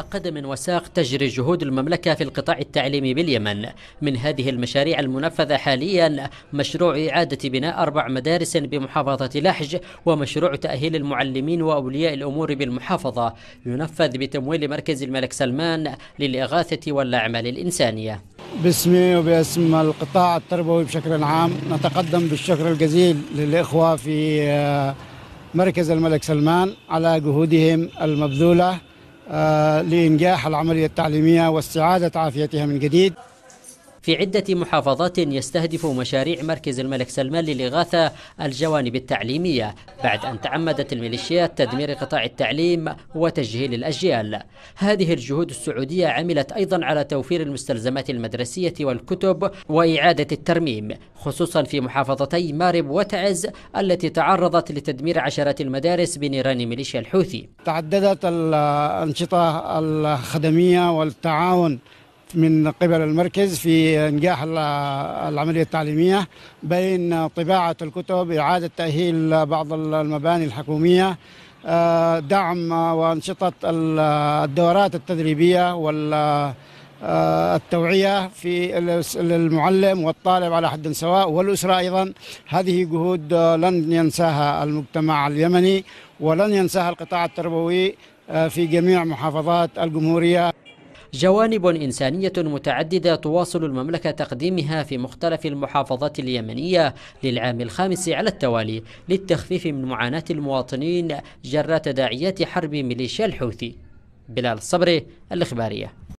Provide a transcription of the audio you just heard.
قدم وساق تجري جهود المملكة في القطاع التعليمي باليمن. من هذه المشاريع المنفذة حاليا مشروع إعادة بناء أربع مدارس بمحافظة لحج ومشروع تأهيل المعلمين وأولياء الأمور بالمحافظة. ينفذ بتمويل مركز الملك سلمان للإغاثة والأعمال الإنسانية. باسمي وباسم القطاع التربوي بشكل عام نتقدم بالشكر الجزيل للإخوة في آه، مركز الملك سلمان على جهودهم المبذولة آه، لإنجاح العملية التعليمية واستعادة عافيتها من جديد. في عدة محافظات يستهدف مشاريع مركز الملك سلمان للإغاثة الجوانب التعليمية بعد أن تعمدت الميليشيات تدمير قطاع التعليم وتجهيل الأجيال. هذه الجهود السعودية عملت أيضا على توفير المستلزمات المدرسية والكتب وإعادة الترميم خصوصا في محافظتي مارب وتعز التي تعرضت لتدمير عشرات المدارس بنيران ميليشيا الحوثي. تعددت الأنشطة الخدمية والتعاون من قبل المركز في انجاح العملية التعليمية بين طباعة الكتب إعادة تأهيل بعض المباني الحكومية آه، دعم وأنشطة الدورات التدريبية وال آه، التوعية في للمعلم والطالب على حد سواء والأسرة أيضا. هذه جهود لن ينساها المجتمع اليمني ولن ينساها القطاع التربوي آه، في جميع محافظات الجمهورية. جوانب إنسانية متعددة تواصل المملكة تقديمها في مختلف المحافظات اليمنية للعام الخامس على التوالي للتخفيف من معاناة المواطنين جراء تداعيات حرب ميليشيا الحوثي. بلال الصبري الإخبارية.